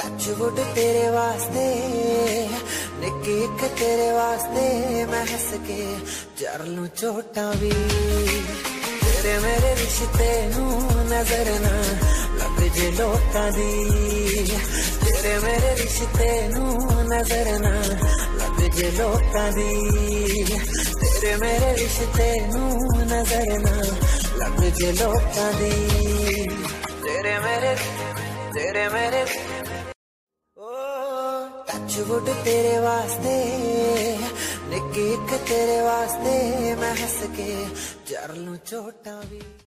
Touchwood तेरे वास्ते निक्की तेरे वास्ते मैं हंस के चर लू चोटा भी तेरे मेरे रिश्ते नज़र ना लग जे लोग तेरे मेरे रिश्ते नज़र ना लग जे लोग तेरे मेरे रिश्ते नज़र ना लग जे लोग तेरे मेरे तेरे मेरे ਮੇਰੇ ਤੇਰੇ ਵਾਸਤੇ ਨਿੱਕੀ ਇੱਕ ਤੇਰੇ ਵਾਸਤੇ ਮੈਂ ਹੱਸ ਕੇ ਜਰ ਨੂੰ ਝੋਟਾਂ ਵੀ।